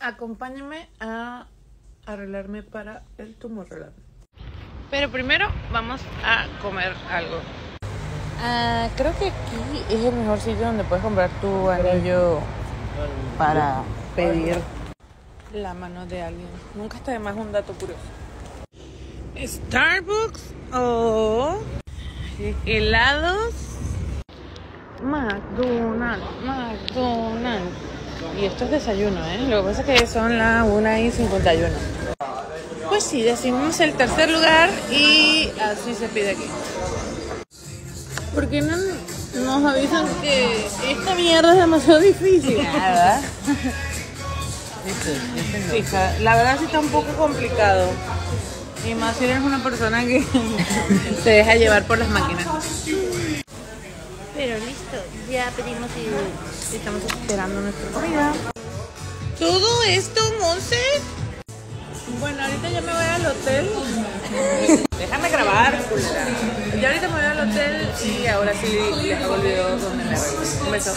acompáñenme a arreglarme para el Tomorrowland. Pero primero vamos a comer algo. Ah, creo que aquí es el mejor sitio donde puedes comprar tu anillo para pedir la mano de alguien. Nunca está de más un dato curioso. Starbucks o helados. McDonald's, McDonald's. Y esto es desayuno, ¿eh? Lo que pasa es que son las 1 y 51. Pues sí, decidimos el tercer lugar y así se pide aquí. ¿Por qué no nos avisan que esta mierda es demasiado difícil? ¿verdad? Fija, la verdad sí está un poco complicado. Y más si eres una persona que se deja llevar por las máquinas. Pero listo, ya pedimos y estamos esperando nuestra comida. ¿Todo esto, Monse? Bueno, ahorita ya me voy al hotel. Déjame grabar, culera. Ya ahorita me voy al hotel y ahora sí les hago el video donde me arreglo. Un beso.